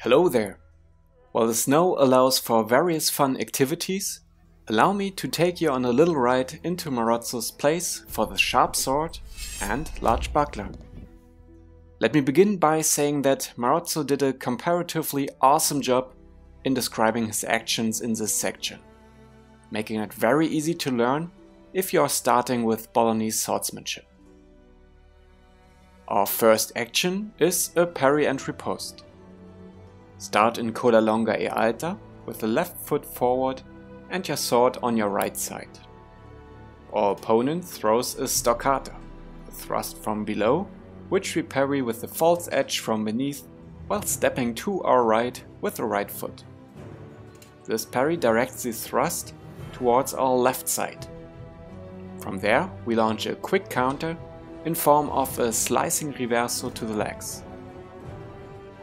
Hello there! While the snow allows for various fun activities, allow me to take you on a little ride into Marozzo's place for the sharp sword and large buckler. Let me begin by saying that Marozzo did a comparatively awesome job in describing his actions in this section, making it very easy to learn if you are starting with Bolognese swordsmanship. Our first action is a parry and riposte. Start in coda longa e eh, alta with the left foot forward and your sword on your right side. Our opponent throws a stoccata, a thrust from below, which we parry with the false edge from beneath while stepping to our right with the right foot. This parry directs the thrust towards our left side. From there we launch a quick counter in form of a slicing reverso to the legs.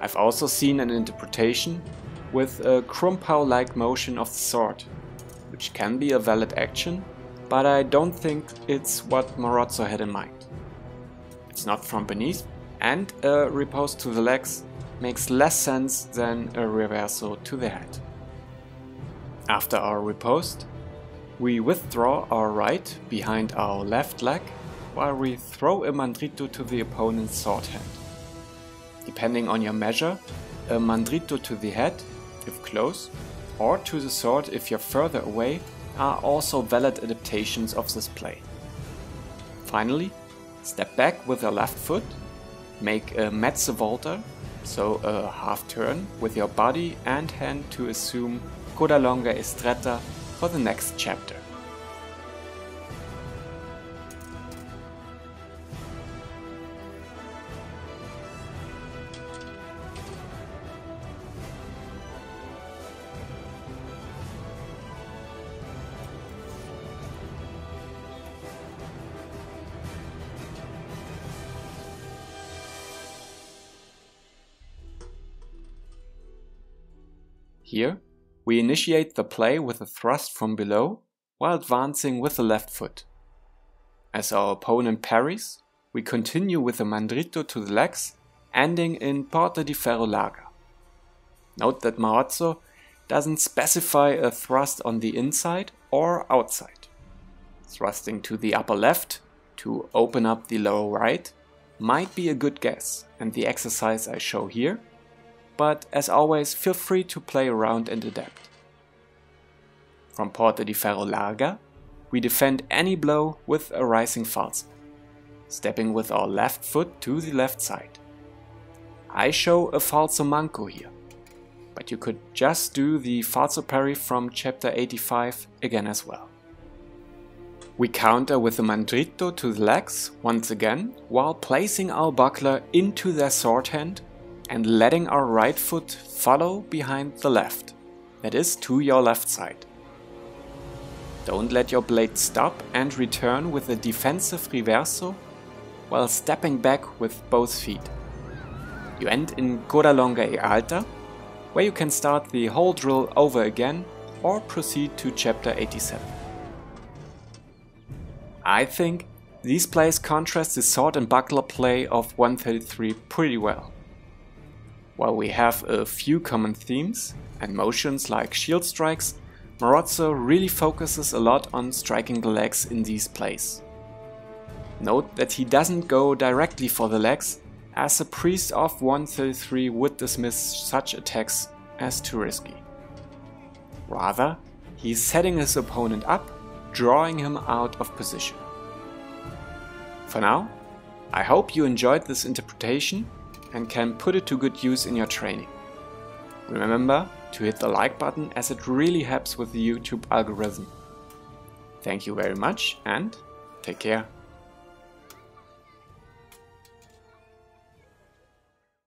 I've also seen an interpretation with a krumphau-like motion of the sword, which can be a valid action, but I don't think it's what Marozzo had in mind. It's not from beneath, and a repose to the legs makes less sense than a reverso to the head. After our riposte, we withdraw our right behind our left leg while we throw a mandrito to the opponent's sword hand. Depending on your measure, a mandrito to the head, if close, or to the sword if you're further away, are also valid adaptations of this play. Finally, step back with your left foot, make a mezzo volta, so a half turn with your body and hand to assume coda longa e stretta for the next chapter. Here, we initiate the play with a thrust from below while advancing with the left foot. As our opponent parries, we continue with a mandrito to the legs, ending in porta di ferro larga. Note that Marozzo doesn't specify a thrust on the inside or outside. Thrusting to the upper left to open up the lower right might be a good guess, and the exercise I show here but as always feel free to play around and adapt. From Porta di Ferro Larga, we defend any blow with a rising falso, stepping with our left foot to the left side. I show a falso manco here, but you could just do the falso parry from chapter 85 again as well. We counter with a mandrito to the legs once again, while placing our buckler into their sword hand and letting our right foot follow behind the left, that is to your left side. Don't let your blade stop and return with a defensive reverso while stepping back with both feet. You end in coda longa e alta, where you can start the whole drill over again or proceed to chapter 87. I think these plays contrast the sword and buckler play of 133 pretty well. While we have a few common themes and motions like shield strikes, Marozzo really focuses a lot on striking the legs in these plays. Note that he doesn't go directly for the legs, as a priest of 133 would dismiss such attacks as too risky. Rather, he's setting his opponent up, drawing him out of position. For now, I hope you enjoyed this interpretation and can put it to good use in your training. Remember to hit the like button as it really helps with the YouTube algorithm. Thank you very much and take care.